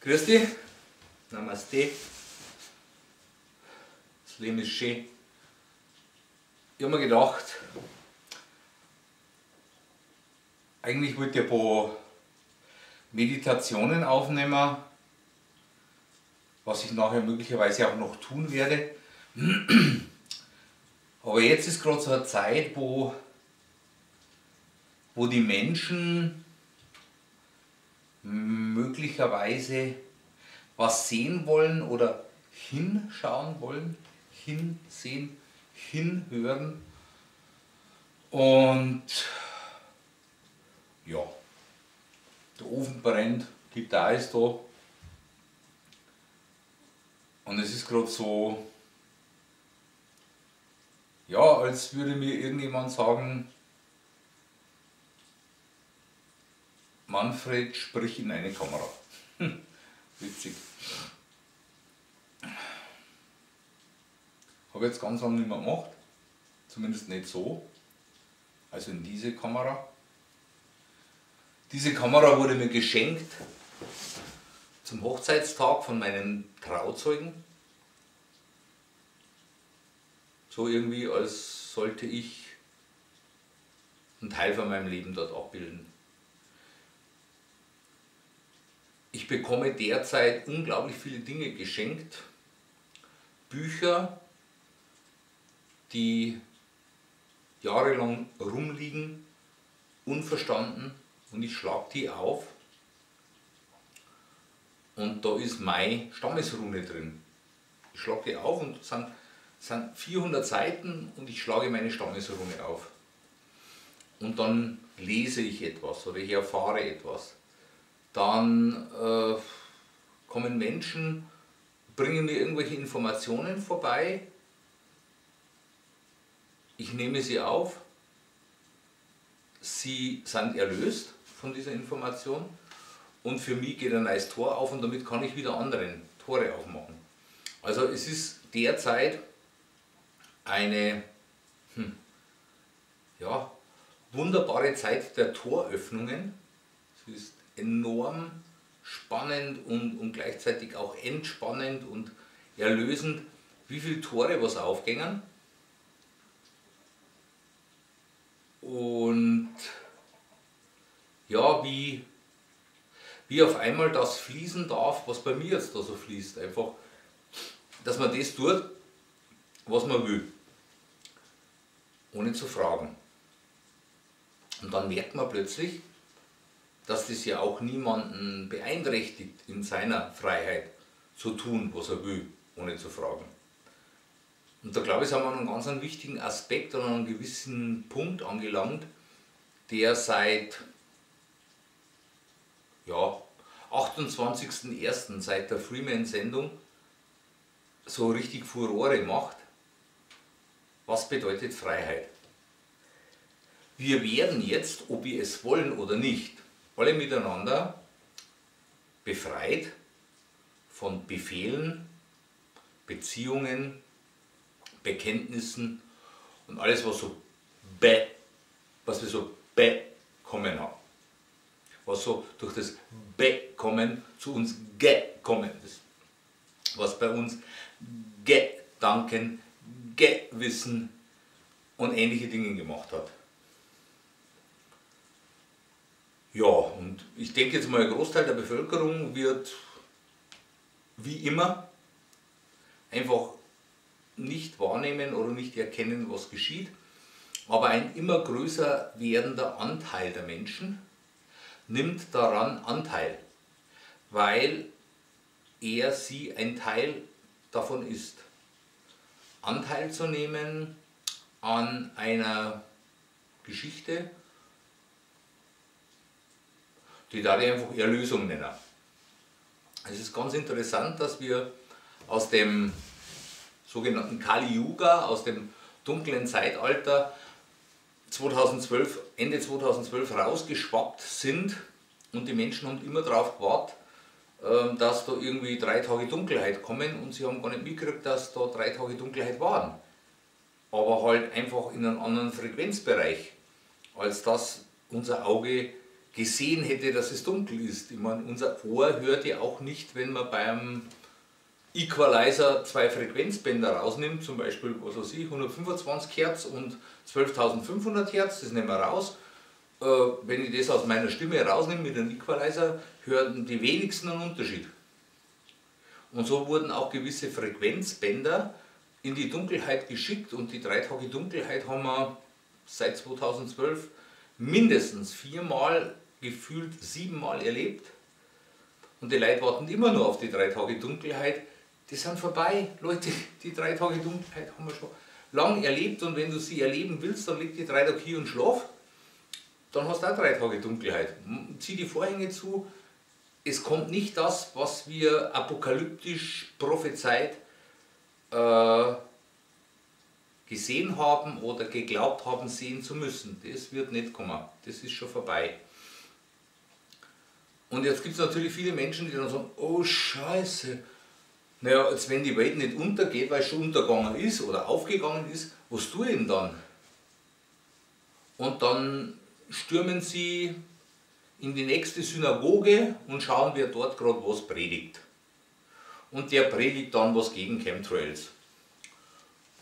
Grüß dich. Namaste. Das Leben ist schön. Ich habe mir gedacht, eigentlich wollte ich ein paar Meditationen aufnehmen, was ich nachher möglicherweise auch noch tun werde. Aber jetzt ist gerade so eine Zeit, wo, wo die Menschen möglicherweise was sehen wollen oder hinschauen wollen, hinsehen, hinhören. Und ja, der Ofen brennt, Gitarre ist da. Und es ist gerade so, ja, als würde mir irgendjemand sagen, Manfred, sprich in eine Kamera. Hm, witzig. Habe jetzt ganz lange nicht mehr gemacht. Zumindest nicht so. Also in diese Kamera. Diese Kamera wurde mir geschenkt zum Hochzeitstag von meinem Trauzeugen. So irgendwie, als sollte ich einen Teil von meinem Leben dort abbilden. Ich bekomme derzeit unglaublich viele Dinge geschenkt. Bücher, die jahrelang rumliegen, unverstanden und ich schlage die auf und da ist meine Stammesrune drin. Ich schlage die auf und es sind, sind 400 Seiten und ich schlage meine Stammesrune auf. Und dann lese ich etwas oder ich erfahre etwas. Dann äh, kommen Menschen, bringen mir irgendwelche Informationen vorbei. Ich nehme sie auf. Sie sind erlöst von dieser Information und für mich geht ein neues Tor auf und damit kann ich wieder anderen Tore aufmachen. Also es ist derzeit eine hm, ja, wunderbare Zeit der Toröffnungen. Es ist enorm spannend und, und gleichzeitig auch entspannend und erlösend, wie viele Tore was aufgängen. Und ja, wie, wie auf einmal das fließen darf, was bei mir jetzt da so fließt. Einfach, dass man das tut, was man will. Ohne zu fragen. Und dann merkt man plötzlich, dass das ja auch niemanden beeinträchtigt in seiner Freiheit zu tun, was er will, ohne zu fragen. Und da glaube ich, haben wir einen ganz wichtigen Aspekt an einem gewissen Punkt angelangt, der seit ja, 28.01. seit der Freeman-Sendung so richtig Furore macht. Was bedeutet Freiheit? Wir werden jetzt, ob wir es wollen oder nicht, alle miteinander befreit von Befehlen, Beziehungen, Bekenntnissen und alles, was so be, was wir so bekommen haben. Was so durch das Bekommen zu uns gekommen ist. Was bei uns Gedanken, Gewissen und ähnliche Dinge gemacht hat. Ja, und ich denke jetzt mal, ein Großteil der Bevölkerung wird wie immer einfach nicht wahrnehmen oder nicht erkennen, was geschieht. Aber ein immer größer werdender Anteil der Menschen nimmt daran Anteil, weil er, sie ein Teil davon ist. Anteil zu nehmen an einer Geschichte, die da einfach Erlösung nennen. Es ist ganz interessant, dass wir aus dem sogenannten Kali Yuga, aus dem dunklen Zeitalter 2012, Ende 2012 rausgeschwappt sind und die Menschen haben immer darauf gewartet, dass da irgendwie drei Tage Dunkelheit kommen und sie haben gar nicht mitgekriegt, dass da drei Tage Dunkelheit waren. aber halt einfach in einem anderen Frequenzbereich, als das unser Auge gesehen hätte, dass es dunkel ist. Ich meine, unser Ohr hört ja auch nicht, wenn man beim Equalizer zwei Frequenzbänder rausnimmt, zum Beispiel was weiß ich, 125 Hertz und 12.500 Hertz, das nehmen wir raus. Äh, wenn ich das aus meiner Stimme rausnehme mit einem Equalizer, hören die wenigsten einen Unterschied. Und so wurden auch gewisse Frequenzbänder in die Dunkelheit geschickt und die drei Tage Dunkelheit haben wir seit 2012 mindestens viermal, gefühlt siebenmal erlebt. Und die Leute warten immer nur auf die drei Tage Dunkelheit. Die sind vorbei, Leute, die drei Tage Dunkelheit haben wir schon lang erlebt und wenn du sie erleben willst, dann leg die drei Tage hier und schlaf. Dann hast du auch drei Tage Dunkelheit. Zieh die Vorhänge zu. Es kommt nicht das, was wir apokalyptisch prophezeit äh, gesehen haben oder geglaubt haben, sehen zu müssen. Das wird nicht kommen. Das ist schon vorbei. Und jetzt gibt es natürlich viele Menschen, die dann sagen, oh Scheiße, naja, als wenn die Welt nicht untergeht, weil es schon untergegangen ist oder aufgegangen ist, was tue ich denn dann? Und dann stürmen sie in die nächste Synagoge und schauen, wer dort gerade was predigt. Und der predigt dann was gegen Chemtrails.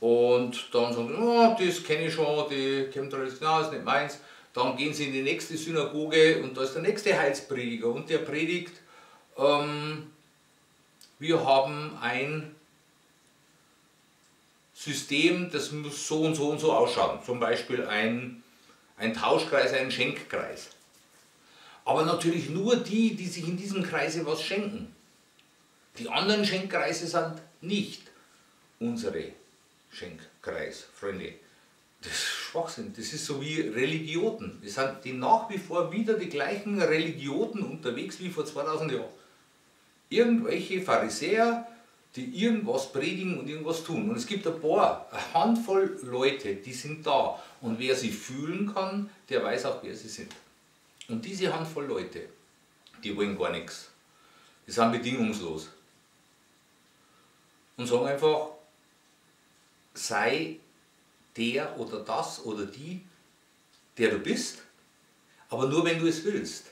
Und dann sagen sie, oh, das kenne ich schon, die Chemtrails, na, ist nicht meins. Dann gehen sie in die nächste Synagoge und da ist der nächste Heilsprediger und der predigt, ähm, wir haben ein System, das muss so und so und so ausschauen. Zum Beispiel ein, ein Tauschkreis, ein Schenkkreis. Aber natürlich nur die, die sich in diesem Kreise was schenken. Die anderen Schenkkreise sind nicht unsere Schenkkreis, Freunde. Das ist Schwachsinn. Das ist so wie Religioten. Es sind die nach wie vor wieder die gleichen Religioten unterwegs wie vor 2000 Jahren. Irgendwelche Pharisäer, die irgendwas predigen und irgendwas tun. Und es gibt ein paar, eine Handvoll Leute, die sind da. Und wer sie fühlen kann, der weiß auch, wer sie sind. Und diese Handvoll Leute, die wollen gar nichts. Die sind bedingungslos. Und sagen einfach, sei der oder das oder die, der du bist, aber nur wenn du es willst.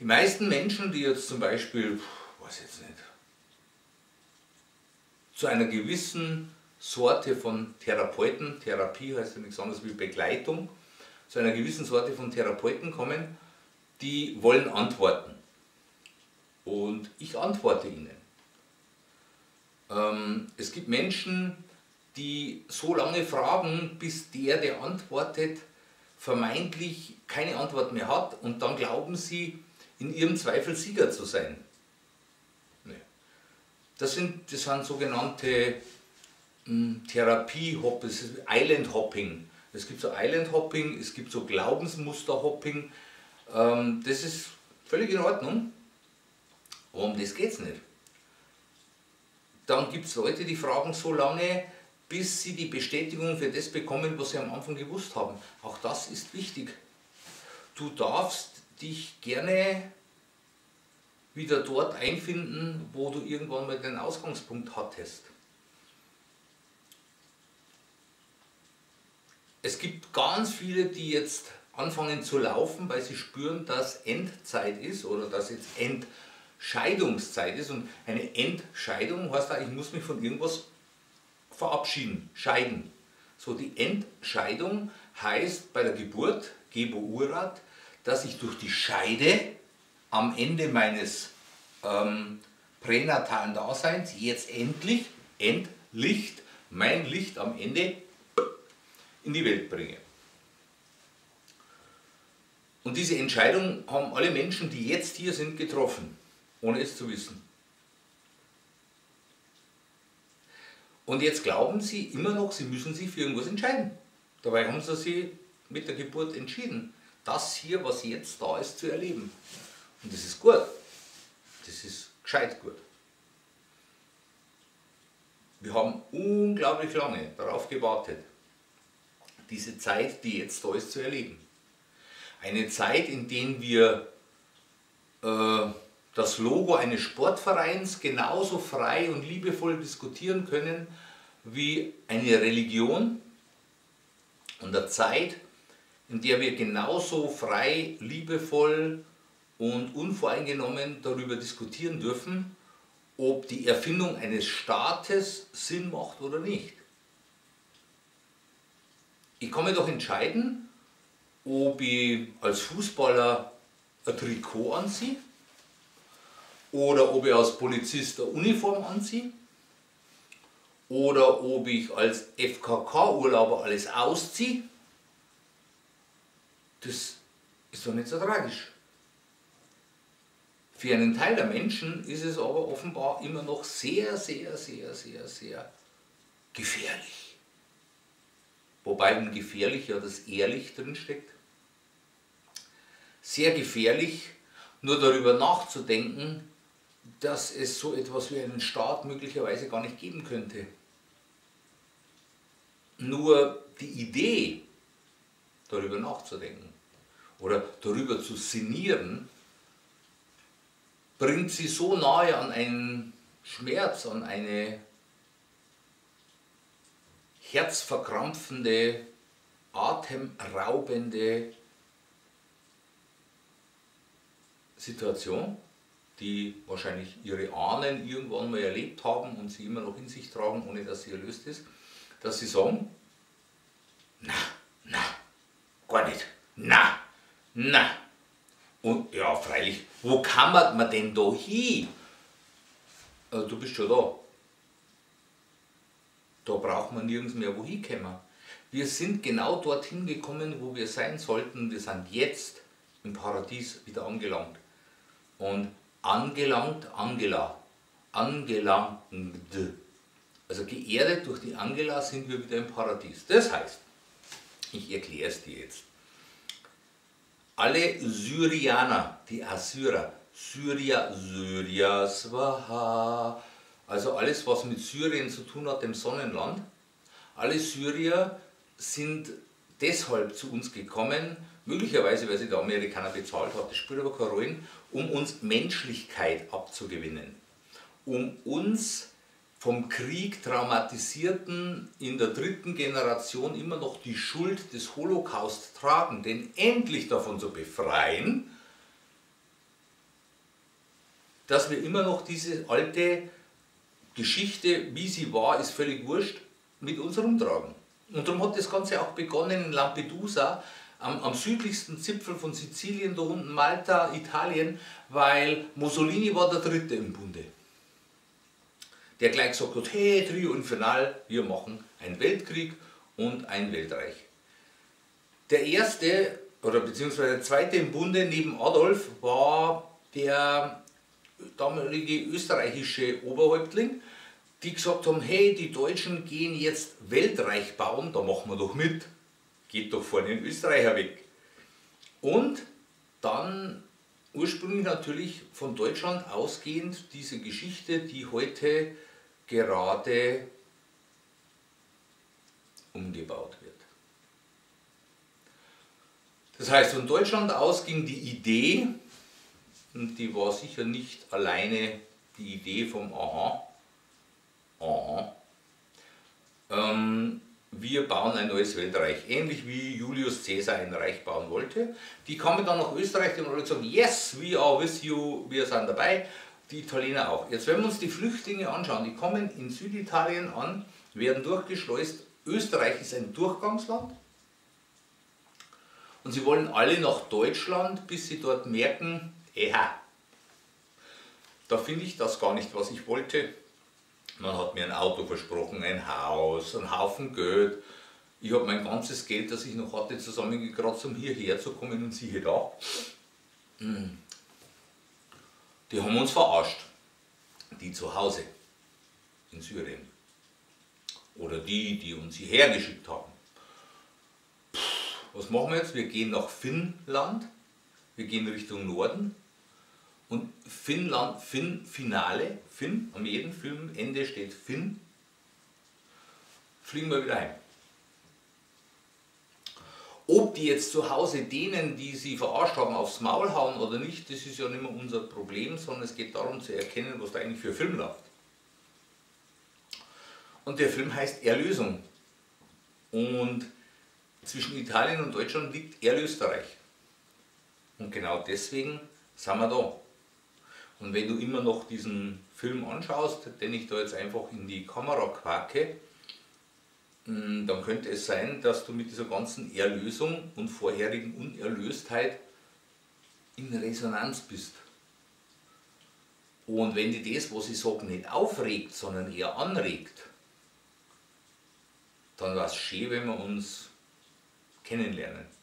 Die meisten Menschen, die jetzt zum Beispiel, weiß jetzt nicht, zu einer gewissen Sorte von Therapeuten, Therapie heißt ja nichts anderes wie Begleitung, zu einer gewissen Sorte von Therapeuten kommen, die wollen antworten. Und ich antworte ihnen. Ähm, es gibt Menschen, die so lange fragen, bis der, der antwortet, vermeintlich keine Antwort mehr hat und dann glauben sie, in ihrem Zweifel Sieger zu sein. Das, sind, das sind sogenannte hm, Therapie-Hop, Island-Hopping. Es gibt so Island-Hopping, es gibt so Glaubensmuster-Hopping. Ähm, das ist völlig in Ordnung. Um das geht es nicht. Dann gibt es Leute, die fragen so lange, bis sie die Bestätigung für das bekommen, was sie am Anfang gewusst haben. Auch das ist wichtig. Du darfst dich gerne wieder dort einfinden, wo du irgendwann mal den Ausgangspunkt hattest. Es gibt ganz viele, die jetzt anfangen zu laufen, weil sie spüren, dass Endzeit ist oder dass jetzt Entscheidungszeit ist. Und eine Entscheidung heißt auch, ich muss mich von irgendwas verabschieden, scheiden. So, die Entscheidung heißt bei der Geburt, Gebo Urat, dass ich durch die Scheide am Ende meines ähm, pränatalen Daseins jetzt endlich, endlicht, mein Licht am Ende in die Welt bringe. Und diese Entscheidung haben alle Menschen, die jetzt hier sind, getroffen, ohne es zu wissen. Und jetzt glauben sie immer noch, sie müssen sich für irgendwas entscheiden. Dabei haben sie sich mit der Geburt entschieden, das hier, was jetzt da ist, zu erleben. Und das ist gut. Das ist gescheit gut. Wir haben unglaublich lange darauf gewartet, diese Zeit, die jetzt da ist, zu erleben. Eine Zeit, in der wir äh, das Logo eines Sportvereins genauso frei und liebevoll diskutieren können, wie eine Religion und eine Zeit, in der wir genauso frei, liebevoll und unvoreingenommen darüber diskutieren dürfen, ob die Erfindung eines Staates Sinn macht oder nicht. Ich kann mir doch entscheiden, ob ich als Fußballer ein Trikot anziehe oder ob ich als Polizist eine Uniform anziehe oder ob ich als FKK-Urlauber alles ausziehe. Das ist doch nicht so tragisch. Für einen Teil der Menschen ist es aber offenbar immer noch sehr, sehr, sehr, sehr, sehr gefährlich. Wobei im gefährlich ja das ehrlich drinsteckt. Sehr gefährlich, nur darüber nachzudenken, dass es so etwas wie einen Staat möglicherweise gar nicht geben könnte. Nur die Idee, darüber nachzudenken oder darüber zu sinnieren, bringt sie so nahe an einen Schmerz, an eine herzverkrampfende, atemraubende Situation, die wahrscheinlich ihre Ahnen irgendwann mal erlebt haben und sie immer noch in sich tragen, ohne dass sie erlöst ist, dass sie sagen, na, na, gar nicht, na, na. Und ja, freilich, kann man denn da hin? Also, du bist schon da. Da braucht man nirgends mehr wohin kommen. Wir sind genau dorthin gekommen, wo wir sein sollten. Wir sind jetzt im Paradies wieder angelangt. Und angelangt, Angela, angelangt, also geerdet durch die Angela sind wir wieder im Paradies. Das heißt, ich erkläre es dir jetzt. Alle Syrianer, die Assyrer, Syria, Syria, Swaha, also alles, was mit Syrien zu tun hat, dem Sonnenland, alle Syrier sind deshalb zu uns gekommen, möglicherweise weil sie der Amerikaner bezahlt hat, das spielt aber keine Rolle, um uns Menschlichkeit abzugewinnen, um uns vom Krieg traumatisierten in der dritten Generation immer noch die Schuld des Holocaust tragen, den endlich davon zu befreien, dass wir immer noch diese alte Geschichte, wie sie war, ist völlig wurscht, mit uns rumtragen. Und darum hat das Ganze auch begonnen in Lampedusa, am, am, südlichsten Zipfel von Sizilien, da unten Malta, Italien, weil Mussolini war der Dritte im Bunde der gleich gesagt hat, hey, Trio Infernal, wir machen einen Weltkrieg und ein Weltreich. Der erste, oder beziehungsweise der zweite im Bunde neben Adolf war der damalige österreichische Oberhäuptling, die gesagt haben, hey, die Deutschen gehen jetzt Weltreich bauen, da machen wir doch mit, geht doch vorne den Österreicher weg. Und dann ursprünglich natürlich von Deutschland ausgehend diese Geschichte, die heute gerade umgebaut wird. Das heißt, von Deutschland aus ging die Idee, und die war sicher nicht alleine die Idee vom Aha, Aha, ähm, wir bauen ein neues Weltreich, ähnlich wie Julius Caesar ein Reich bauen wollte. Die kamen dann nach Österreich und haben gesagt, yes, we are with you, wir sind dabei die Italiener auch. Jetzt wenn wir uns die Flüchtlinge anschauen, die kommen in Süditalien an, werden durchgeschleust. Österreich ist ein Durchgangsland und sie wollen alle nach Deutschland, bis sie dort merken, eha, da finde ich das gar nicht, was ich wollte. Man hat mir ein Auto versprochen, ein Haus, einen Haufen Geld. Ich habe mein ganzes Geld, das ich noch hatte, zusammengekratzt, um hierher zu kommen und siehe da. Hm die haben uns verarscht. Die zu Hause in Syrien. Oder die, die uns hierher geschickt haben. Puh, was machen wir jetzt? Wir gehen nach Finnland. Wir gehen Richtung Norden. Und Finnland, Finn, Finale, Finn, am jedem Filmende steht Finn. Fliegen wir wieder heim. Ob die jetzt zu Hause denen, die sie verarscht haben, aufs Maul hauen oder nicht, das ist ja nicht mehr unser Problem, sondern es geht darum zu erkennen, was da eigentlich für Film läuft. Und der Film heißt Erlösung. Und zwischen Italien und Deutschland liegt Erlösterreich. Und genau deswegen sind wir da. Und wenn du immer noch diesen Film anschaust, den ich da jetzt einfach in die Kamera quake, hm, dann könnte es sein, dass du mit dieser ganzen Erlösung und vorherigen Unerlöstheit in Resonanz bist. Und wenn die das, was ich sage, nicht aufregt, sondern eher anregt, dann war es schön, wenn wir uns kennenlernen.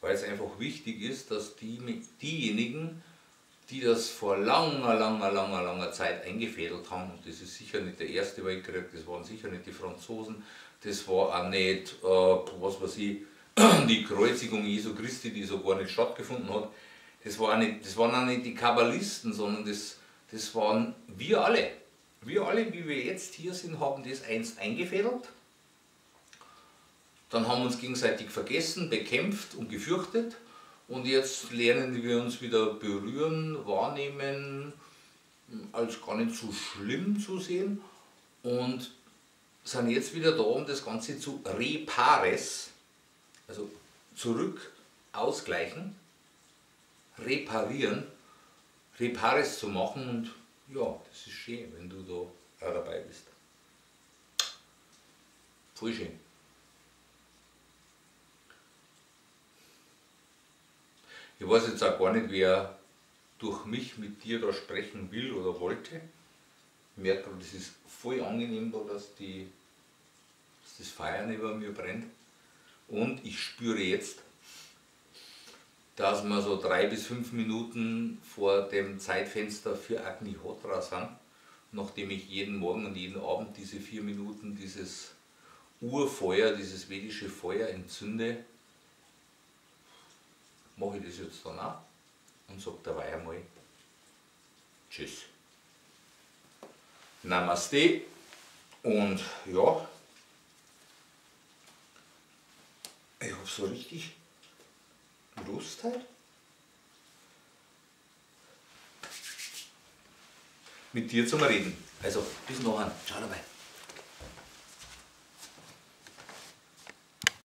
Weil es einfach wichtig ist, dass die, diejenigen, die das vor langer, langer, langer, langer Zeit eingefädelt haben, und das ist sicher nicht der Erste Weltkrieg, das waren sicher nicht die Franzosen, das war auch nicht, äh, was weiß ich, die Kreuzigung Jesu Christi, die so gar nicht stattgefunden hat, das, war nicht, das waren auch nicht die Kabbalisten, sondern das, das waren wir alle. Wir alle, wie wir jetzt hier sind, haben das einst eingefädelt. Dann haben wir uns gegenseitig vergessen, bekämpft und gefürchtet. Und jetzt lernen wir uns wieder berühren, wahrnehmen, als gar nicht so schlimm zu sehen. Und sind jetzt wieder da, um das Ganze zu repares, also zurück ausgleichen, reparieren, repares zu machen und ja, das ist schön, wenn du da dabei bist. Voll schön. Ich weiß jetzt auch gar nicht, wer durch mich mit dir da sprechen will oder wollte. Ich merke, das ist voll angenehm da, dass, die, dass das Feuer neben mir brennt. Und ich spüre jetzt, dass wir so drei bis fünf Minuten vor dem Zeitfenster für Agnihotra sind, nachdem ich jeden Morgen und jeden Abend diese vier Minuten dieses Urfeuer, dieses vedische Feuer entzünde, mache ich das jetzt dann auch und sage dabei einmal Tschüss. Namaste und ja, ich habe so richtig Lust halt. Mit dir zum Reden. Also bis nachher. Ciao dabei.